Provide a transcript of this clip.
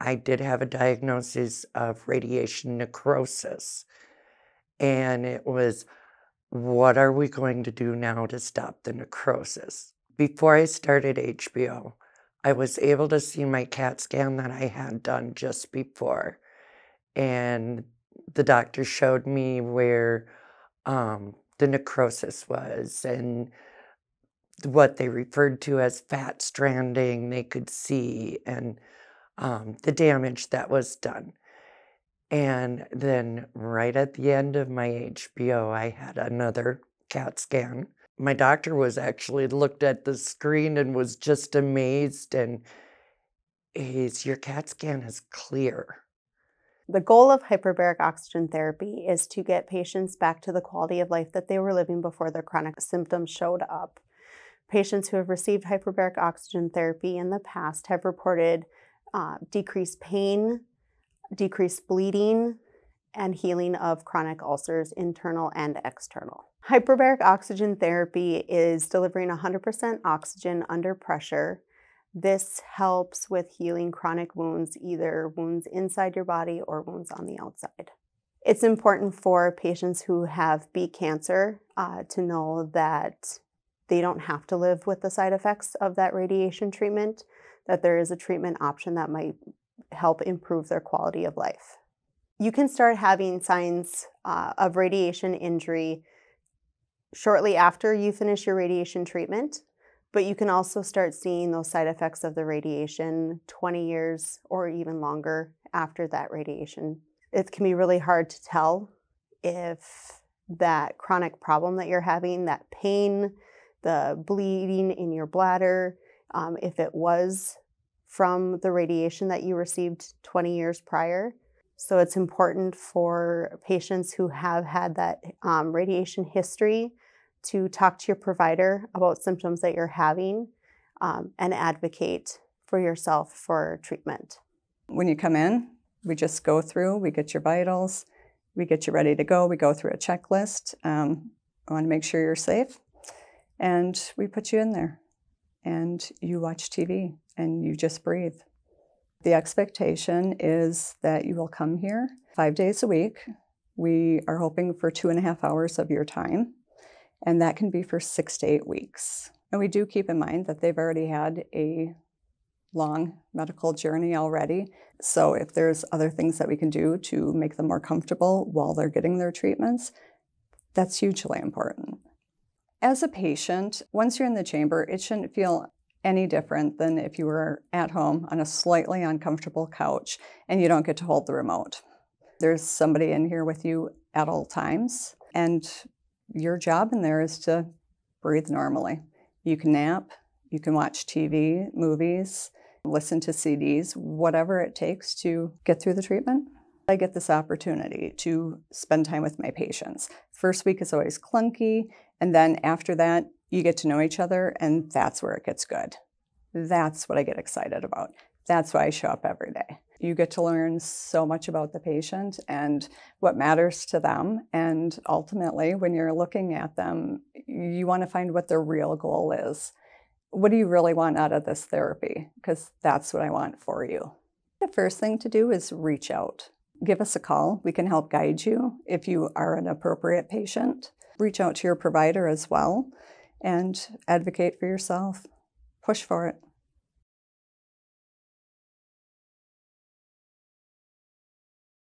I did have a diagnosis of radiation necrosis. And it was, what are we going to do now to stop the necrosis? Before I started HBO, I was able to see my CAT scan that I had done just before. And the doctor showed me where um, the necrosis was and what they referred to as fat stranding, they could see, and um, the damage that was done. And then, right at the end of my HBO, I had another CAT scan. My doctor was actually looked at the screen and was just amazed. And he's, Your CAT scan is clear. The goal of hyperbaric oxygen therapy is to get patients back to the quality of life that they were living before their chronic symptoms showed up. Patients who have received hyperbaric oxygen therapy in the past have reported uh, decreased pain, decreased bleeding, and healing of chronic ulcers, internal and external. Hyperbaric oxygen therapy is delivering 100% oxygen under pressure this helps with healing chronic wounds, either wounds inside your body or wounds on the outside. It's important for patients who have beat cancer uh, to know that they don't have to live with the side effects of that radiation treatment, that there is a treatment option that might help improve their quality of life. You can start having signs uh, of radiation injury shortly after you finish your radiation treatment. But you can also start seeing those side effects of the radiation 20 years or even longer after that radiation. It can be really hard to tell if that chronic problem that you're having, that pain, the bleeding in your bladder, um, if it was from the radiation that you received 20 years prior. So it's important for patients who have had that um, radiation history to talk to your provider about symptoms that you're having um, and advocate for yourself for treatment. When you come in, we just go through, we get your vitals, we get you ready to go, we go through a checklist. Um, I want to make sure you're safe, and we put you in there. And you watch TV and you just breathe. The expectation is that you will come here five days a week. We are hoping for two and a half hours of your time and that can be for six to eight weeks. And we do keep in mind that they've already had a long medical journey already. So if there's other things that we can do to make them more comfortable while they're getting their treatments, that's hugely important. As a patient, once you're in the chamber, it shouldn't feel any different than if you were at home on a slightly uncomfortable couch and you don't get to hold the remote. There's somebody in here with you at all times, and your job in there is to breathe normally. You can nap, you can watch TV, movies, listen to CDs, whatever it takes to get through the treatment. I get this opportunity to spend time with my patients. First week is always clunky, and then after that, you get to know each other, and that's where it gets good. That's what I get excited about. That's why I show up every day you get to learn so much about the patient and what matters to them. And ultimately, when you're looking at them, you want to find what their real goal is. What do you really want out of this therapy? Because that's what I want for you. The first thing to do is reach out. Give us a call. We can help guide you if you are an appropriate patient. Reach out to your provider as well and advocate for yourself. Push for it.